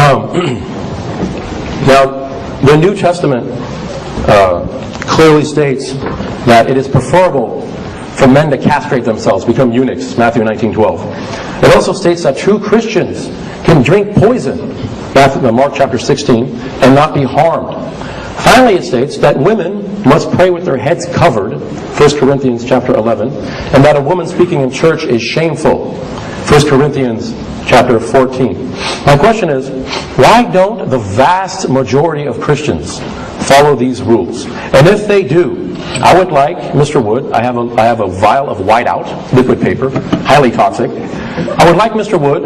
Um, now, the New Testament uh, clearly states that it is preferable for men to castrate themselves, become eunuchs, Matthew 19:12. It also states that true Christians can drink poison, Matthew, uh, Mark chapter 16, and not be harmed. Finally, it states that women must pray with their heads covered, 1 Corinthians chapter 11, and that a woman speaking in church is shameful, 1 Corinthians chapter 14. My question is, why don't the vast majority of Christians follow these rules? And if they do, I would like Mr. Wood, I have a, I have a vial of whiteout, liquid paper, highly toxic. I would like Mr. Wood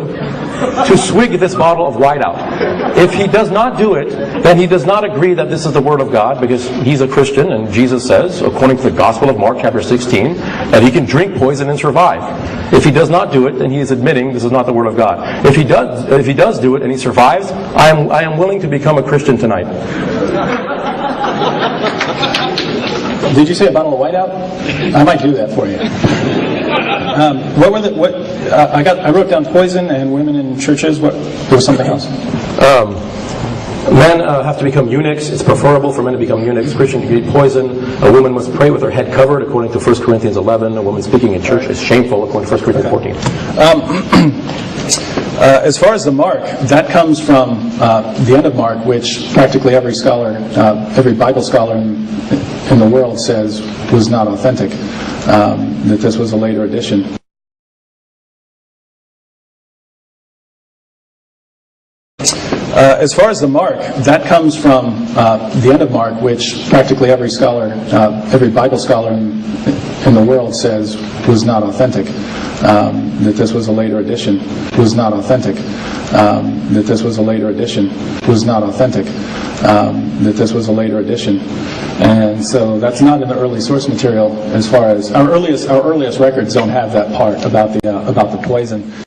to swig this bottle of whiteout. If he does not do it, then he does not agree that this is the Word of God because he's a Christian and Jesus says, according to the Gospel of Mark chapter 16, that he can drink poison and survive. If he does not do it, then he is admitting this is not the Word of God. If he does, if he does do it and he survives, I am, I am willing to become a Christian tonight. Did you say a bottle of whiteout? I might do that for you. Um, what were the what? Uh, I got. I wrote down poison and women in churches. What? There was something else. Um, men uh, have to become eunuchs. It's preferable for men to become eunuchs. Christian can eat poison. A woman must pray with her head covered, according to 1 Corinthians 11. A woman speaking in church is shameful, according to 1 Corinthians 14. Uh, as far as the mark, that comes from uh, the end of Mark, which practically every scholar, uh, every Bible scholar in, in the world says was not authentic. Um, that this was a later addition. Uh, as far as the mark, that comes from uh, the end of Mark, which practically every scholar, uh, every Bible scholar in, in the world says was not authentic. Um, that this was a later edition was not authentic. Um, that this was a later edition was not authentic. Um, that this was a later edition, and so that's not in the early source material. As far as our earliest, our earliest records don't have that part about the uh, about the poison.